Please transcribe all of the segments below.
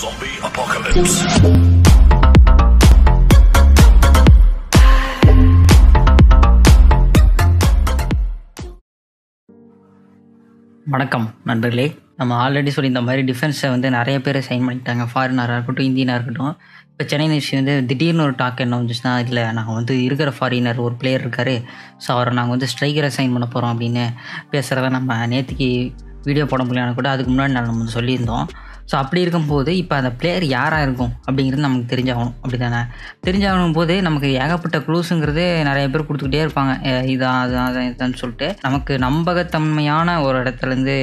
Zombie apocalypse. வணக்கம் நண்பர்களே. நம்ம ஆல்ரெடி சொல்லி இந்த மாதிரி டிஃபென்ஸை வந்து நிறைய பேர் சைன் பண்ணிட்டாங்க ஃபாரினராக இருக்கட்டும் இந்தியனாக இருக்கட்டும். இப்போ சென்னை நியூஸ் வந்து திடீர்னு ஒரு டாக் என்ன வந்துச்சுன்னா இல்லை நாங்கள் வந்து இருக்கிற ஃபாரினர் ஒரு பிளேயர் இருக்கார். ஸோ அவரை நாங்கள் வந்து ஸ்ட்ரைக்கரை சைன் பண்ண போகிறோம் அப்படின்னு பேசுகிறத நம்ம நேற்றுக்கு வீடியோ போட முடியலன்னு கூட அதுக்கு முன்னாடி நான் நம்ம வந்து சொல்லியிருந்தோம். ஸோ அப்படி இருக்கும்போது இப்போ அந்த பிளேயர் யாராக இருக்கும் அப்படிங்கிறது நமக்கு தெரிஞ்சாகணும். அப்படி தானே தெரிஞ்சாகணும் போது நமக்கு ஏகப்பட்ட க்ளூஸுங்கிறது நிறைய பேர் கொடுத்துக்கிட்டே இருப்பாங்க. இதான் அதான் அதான் இதான்னு சொல்லிட்டு நமக்கு நம்பகத்தன்மையான ஒரு இடத்துலேருந்து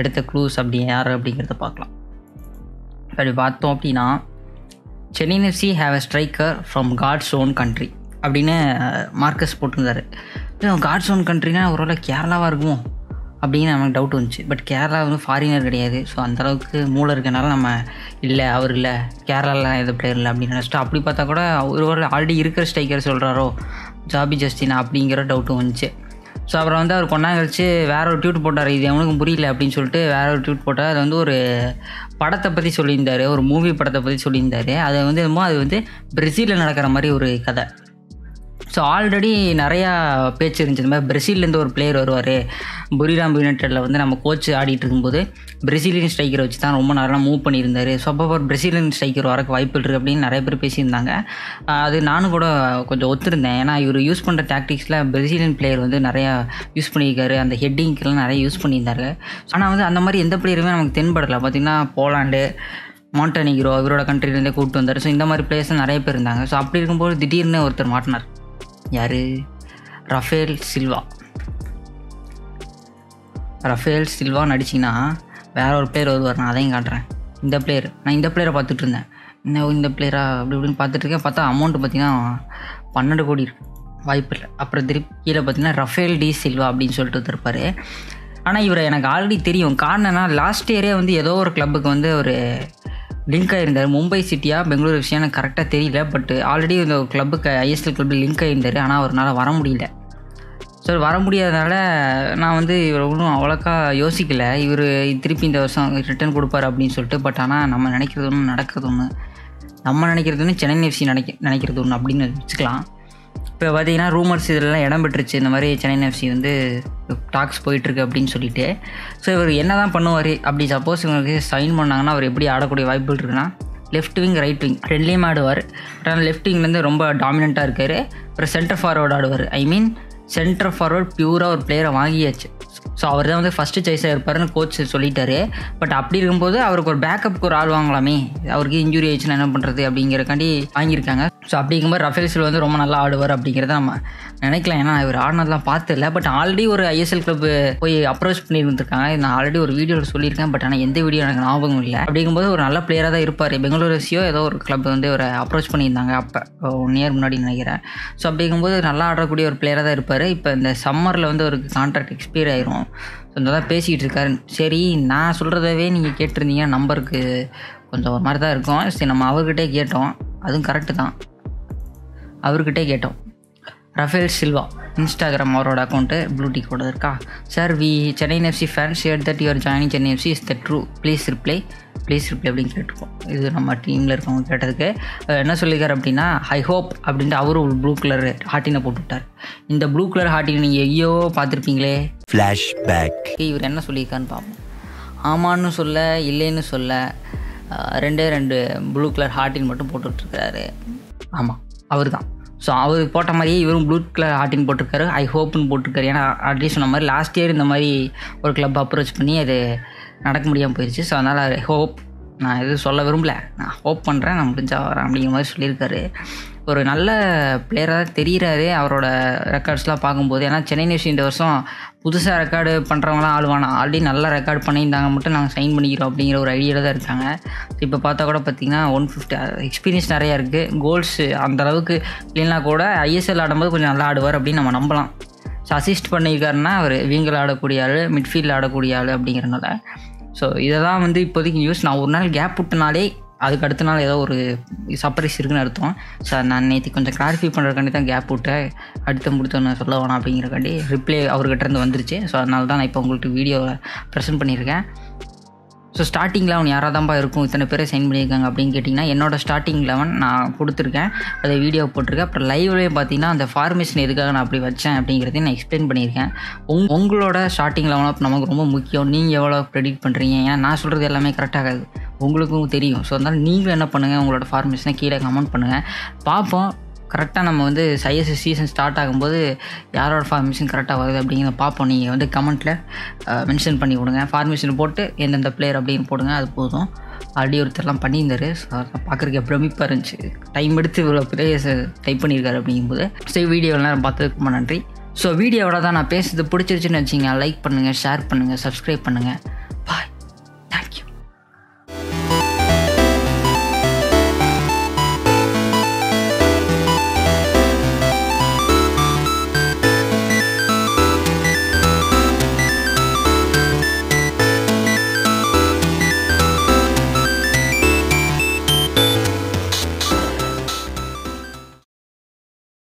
எடுத்த க்ளூஸ் அப்படி யார் அப்படிங்கிறத பார்க்கலாம். அப்படி பார்த்தோம் அப்படின்னா Chennai FC have a striker from God's own country அப்படின்னு மார்க்கஸ் போட்டிருந்தாரு. காட்ஸ் ஓன் கண்ட்ரினா ஒருவேளை கேரளாவாக இருக்குமோ? அப்படின்னு நமக்கு டவுட் வந்துச்சு. பட் கேரளா வந்து ஃபாரினர் கிடையாது. ஸோ அந்தளவுக்கு மூளை இருக்கனால நம்ம இல்லை அவர் இல்லை கேரளாவில் எது பிளேயர் இல்லை அப்படின்னு நினச்சிட்டு அப்படி பார்த்தா கூட ஒரு ஒரு ஆல்ரெடி இருக்கிற ஸ்ட்ரைக்கர் சொல்கிறாரோ ஜாபி ஜஸ்டினா அப்படிங்கிற டவுட்டும் வந்துச்சு. ஸோ அப்புறம் வந்து அவர் கொண்டா கழிச்சு வேற ஒரு ட்யூட் போட்டார். இது அவனுக்கும் புரியல அப்படின்னு சொல்லிட்டு வேற ஒரு ட்யூட் போட்டார் அது வந்து ஒரு படத்தை பற்றி சொல்லியிருந்தார். ஒரு மூவி படத்தை பற்றி சொல்லியிருந்தார். அது வந்து என்னமோ அது வந்து பிரசீலில் நடக்கிற மாதிரி ஒரு கதை. ஸோ ஆல்ரெடி நிறையா பேச்சு இருந்துச்சு. இந்த மாதிரி பிரேசில்லேருந்து ஒரு பிளேயர் வருவார். புரிராம் யுனைடெடில் வந்து நம்ம கோச் ஆடிட்டு இருக்கும்போது பிரசீலியன் ஸ்ட்ரைக்கரை வச்சு தான் ரொம்ப நேரம் மூவ் பண்ணியிருந்தாரு. ஸோ அப்போ ஒரு பிரசீலியன் ஸ்ட்ரைக்கர் வரக்கு வாய்ப்பு இருக்குது அப்படின்னு நிறைய பேர் பேசியிருந்தாங்க. அது நானும் கூட கொஞ்சம் ஒத்துருந்தேன். ஏன்னா இவர் யூஸ் பண்ணுற டாக்டிக்ஸில் பிரசீலியன் பிளேயர் வந்து நிறையா யூஸ் பண்ணியிருக்காரு. அந்த ஹெட்டிங்க்கெல்லாம் நிறைய யூஸ் பண்ணியிருந்தாரு. ஆனால் வந்து அந்த மாதிரி எந்த பிளேயருமே நமக்கு தென்படலை. பார்த்திங்கன்னா போலாண்டு மாண்டனிகிரோ இவரோட கண்ட்ரிலேருந்தே கூப்பிட்டு வந்தார். ஸோ இந்த மாதிரி பிளேயர்ஸ் நிறைய பேர் இருந்தாங்க. ஸோ அப்படி இருக்கும்போது திடீர்னு ஒருத்தர் மாட்டினார். யார்? Rafael Silva. ரஃபேல் சில்வா நடிச்சிங்கன்னா வேற ஒரு பிளேயர் வருவார். நான் அதையும் காட்டுறேன். இந்த பிளேயர் நான் இந்த பிளேயரை பார்த்துட்டு இருந்தேன் இன்னும் இந்த பிளேயரா அப்படி இப்படின்னு பார்த்துட்டு இருக்கேன் பார்த்தா அமௌண்ட்டு பார்த்தீங்கன்னா பன்னெண்டு கோடி இருக்கு. வாய்ப்பு இல்லை. அப்புறம் திருப்பி கீழே பார்த்தீங்கன்னா ரஃபேல் டி சில்வா அப்படின்னு சொல்லிட்டு இருப்பார். ஆனால் இவரை எனக்கு ஆல்ரெடி தெரியும். காரணம்னா லாஸ்ட் இயரே வந்து ஏதோ ஒரு கிளப்புக்கு வந்து ஒரு லிங்க் ஆகியிருந்தார் மும்பை சிட்டியாக பெங்களூர் விஷயம் எனக்கு கரெக்டாக தெரியல பட் ஆல்ரெடி இந்த கிளப்புக்கு ஐஎஸ்எல் கிளப்பில் லிங்க் ஆகியிருந்தார் ஆனால் அவரால் வர முடியல. ஸோ வர முடியாதனால நான் வந்து இவர் ஒன்றும் அவ்வளோக்கா யோசிக்கல. இவர் திருப்பி இந்த வருஷம் ரிட்டர்ன் கொடுப்பாரு அப்படின்னு சொல்லிட்டு பட் ஆனால் நம்ம நினைக்கிறது ஒன்று நடக்கிறது ஒன்று நம்ம நினைக்கிறது ஒன்று சென்னை எஃப்சி நினைக்க நினைக்கிறது ஒன்று அப்படின்னு வச்சுக்கலாம். இப்போ பார்த்தீங்கன்னா ரூமர்ஸ் இதெல்லாம் இடம் பெற்றுச்சு. இந்த மாதிரி சென்னை எஃப்சி வந்து டாக்ஸ் போயிட்டுருக்கு அப்படின்னு சொல்லிட்டு. ஸோ இவர் என்ன தான் பண்ணுவார்? அப்படி சப்போஸ் இவங்களுக்கு சைன் பண்ணாங்கன்னா அவர் எப்படி ஆடக்கூடிய வாய்ப்புகள் இருக்குன்னா லெஃப்ட் விங் ரைட் விங் ரெண்டுலேயும் ஆடுவார். பட் ஆனால் லெஃப்ட் விங்லேருந்து ரொம்ப டாமினண்ட்டாக இருக்கார். அப்புறம் சென்டர் ஃபார்வர்டு ஆடுவார். ஐ மீன் சென்டர் ஃபார்வர்ட் பியூராக ஒரு பிளேயரை வாங்கியாச்சு. ஸோ அவர் தான் வந்து ஃபஸ்ட்டு சாய்ஸாக இருப்பாருன்னு கோச் சொல்லிட்டாரு. பட் அப்படி இருக்கும்போது அவருக்கு ஒரு பேக்கப்புக்கு ஒரு ஆள் வாங்கலாமே. அவருக்கு இன்ஜுரி ஆயிடுச்சுன்னா என்ன பண்ணுறது அப்படிங்கிறக்காண்டி வாங்கியிருக்காங்க. ஸோ அப்படிங்கும்போது ரஃபேல் சில் வந்து ரொம்ப நல்லா ஆடுவார் அப்படிங்கிறத நம்ம நினைக்கலாம். ஏன்னா இவர் ஆடினதெல்லாம் பார்த்துல பட் ஆல்ரெடி ஒரு ஐஎஸ்எல் கிளப் போய் அப்ரோச் பண்ணி இருந்திருக்காங்க நான் ஆல்ரெடி ஒரு வீடியோவில் சொல்லியிருக்கேன். பட் ஆனால் எந்த வீடியோ எனக்கு ஞாபகம் இல்லை. அப்படிங்கும்போது ஒரு நல்ல பிளேயராக தான் இருப்பார். பெங்களூரு எஃப்சியோ ஏதோ ஒரு கிளப் வந்து ஒரு அப்ரோச் பண்ணியிருந்தாங்க. அப்போ ஒன் இயர் முன்னாடி நினைக்கிறேன். ஸோ அப்படிங்கும்போது நல்லா ஆடக்கூடிய ஒரு பிளேயராக தான் இருப்பார். இப்போ இந்த சம்மரில் வந்து ஒரு கான்ட்ராக்ட் எக்ஸ்பீர் ஆயிரும். ஸோ இந்த தான் பேசிக்கிட்டு இருக்காரு சரி நான் சொல்கிறதவே நீங்கள் கேட்டிருந்தீங்க நம்பருக்கு கொஞ்சம் ஒரு மாதிரி தான் இருக்கும். சரி நம்ம அவர்கிட்டே கேட்டோம். அதுவும் கரெக்டு தான். அவர்கிட்டே கேட்டோம். ரஃபேல் சில்வா இன்ஸ்டாகிராம் அவரோட அக்கௌண்ட்டு ப்ளூடிக்கோட இருக்கா? Sir we Chennai FC fan share that your joining Chennai FC is the true please reply please reply அப்படின்னு கேட்டிருக்கோம் இது நம்ம டீமில் இருக்கவங்க கேட்டதுக்கு. அவர் என்ன சொல்லியிருக்காரு அப்படின்னா ஐ ஹோப் அப்படின்ட்டு அவரும் ஒரு ப்ளூ கலர் ஹாட்டினை போட்டுவிட்டார் இந்த ப்ளூ கலர் ஹாட்டினை நீங்கள் எங்கேயோ பார்த்துருப்பீங்களே. ஃப்ளாஷ்பேக் இவர் என்ன சொல்லியிருக்கான்னு பார்ப்போம். ஆமான்னு சொல்ல இல்லைன்னு சொல்ல ரெண்டே ரெண்டு ப்ளூ கலர் ஹார்ட்டின் மட்டும் போட்டுட்ருக்காரு ஆமாம் அவர் தான் ஸோ அவர் போட்ட மாதிரியே இவரும் ப்ளூ கலர் ஹார்ட்டின் போட்டிருக்காரு. ஐ ஹோப்னு போட்டிருக்காரு. ஏன்னா ஆல்ரெடி சொன்ன மாதிரி லாஸ்ட் இயர் இந்த மாதிரி ஒரு கிளப் அப்ரோச் பண்ணி அது நடக்க முடியாமல் போயிடுச்சு ஸோ அதனால் ஐ ஹோப் நான் எதுவும் சொல்ல விரும்பல. நான் ஹோப் பண்ணுறேன் நான் முடிஞ்சா வரேன் அப்படிங்கிற மாதிரி சொல்லியிருக்காரு. ஒரு நல்ல பிளேயராக தெரிகிறாரு அவரோட ரெக்கார்ட்ஸ்லாம் பார்க்கும்போது. ஏன்னா சென்னை நியூஸ் இந்த வருஷம் புதுசாக ரெக்கார்டு பண்ணுறவங்களாம் ஆளுவானா? ஆல்ரெடி நல்லா ரெக்கார்ட் பண்ணியிருந்தாங்க மட்டும் நாங்கள் சைன் பண்ணிக்கிறோம் அப்படிங்கிற ஒரு ஐடியாவில் தான் இருக்காங்க. இப்போ பார்த்தா கூட பார்த்தீங்கன்னா ஒன் ஃபிஃப்டி எக்ஸ்பீரியன்ஸ் நிறையா இருக்குது கோல்ஸ் அந்த அளவுக்கு இல்லைன்னா கூட ஐஎஸ்எல் ஆடும்போது கொஞ்சம் நல்லா ஆடுவார் அப்படின்னு நம்ம நம்பலாம். ஸோ அசிஸ்ட் பண்ணியிருக்காருன்னா அவர் வீங்கில் ஆடக்கூடிய ஆள் மிட்ஃபீல்டில் ஆடக்கூடிய ஆள் அப்படிங்கிறனால. ஸோ இதை தான் வந்து இப்போதைக்கு நியூஸ் நான் ஒரு நாள் கேப் விட்டனாலே அதுக்கு அடுத்த நாள் ஏதோ ஒரு சர்ப்ரைஸ் இருக்குன்னு அர்த்தம். சார் நான் நேற்று கொஞ்சம் கிளாரிஃபை பண்ணுறதுக்காண்டி தான் கேப் விட்டேன். அடுத்த முடித்தோன்னு சொல்ல வேணாம் அப்படிங்கிறக்காண்டி ரிப்ளை அவர்கிட்டருந்து வந்துருச்சு. ஸோ அதனால தான் நான் இப்போ உங்களுக்கு வீடியோவை ப்ரெசென்ட் பண்ணியிருக்கேன். ஸோ ஸ்டார்டிங் லெவன் யாராக தான்ப்பா இருக்கும்? இத்தனை பேரை சைன் பண்ணியிருக்காங்க அப்படின்னு கேட்டிங்கன்னா என்னோடய ஸ்டார்டிங் லெவன் நான் கொடுத்துருக்கேன். அதை வீடியோ போட்டிருக்கேன். அப்புறம் லைவ்லேயே பார்த்தீங்கன்னா அந்த ஃபார்மேஷன் எதுக்காக நான் அப்படி வச்சேன் அப்படிங்கிறதையும் நான் எக்ஸ்பிளைன் பண்ணியிருக்கேன். உங் உங்களோட ஸ்டார்டிங் லெவன் நமக்கு ரொம்ப முக்கியம். நீங்கள் எவ்வளோ ப்ரெடிக்ட் பண்ணுறீங்க ஏன்னா நான் சொல்கிறது எல்லாமே கரெக்டாகாது உங்களுக்கும் தெரியும். ஸோ அதனால் நீங்களும் என்ன பண்ணுங்கள் உங்களோட ஃபார்மேஷனை கீழே கமெண்ட் பண்ணுங்கள் பார்ப்போம். கரெக்டாக நம்ம வந்து சைஎஸ் சீசன் ஸ்டார்ட் ஆகும்போது யாரோட ஃபார்மேஷன் கரெக்டாக வருது அப்படிங்கிறத பார்ப்போம். நீங்கள் வந்து கமெண்ட்டில் மென்ஷன் பண்ணி விடுங்க. ஃபார்மேஷன் போட்டு எந்தெந்த பிளேயர் அப்படின்னு போடுங்க அது போதும். ஆல்ரெடி ஒருத்தர்லாம் பண்ணியிருந்தாரு. ஸோ அதை பார்க்குறதுக்கு பிரமிப்பாக இருந்துச்சு. டைம் எடுத்து இவ்வளோ பிளேயர்ஸ் டைப் பண்ணியிருக்காரு அப்படிங்கும்போது. ஸோ வீடியோலாம் பார்த்ததுக்கு ரொம்ப நன்றி. ஸோ வீடியோவோட தான் நான் பேசுறது பிடிச்சிருச்சுன்னு வச்சிங்க லைக் பண்ணுங்கள் ஷேர் பண்ணுங்கள் சப்ஸ்கிரைப் பண்ணுங்கள்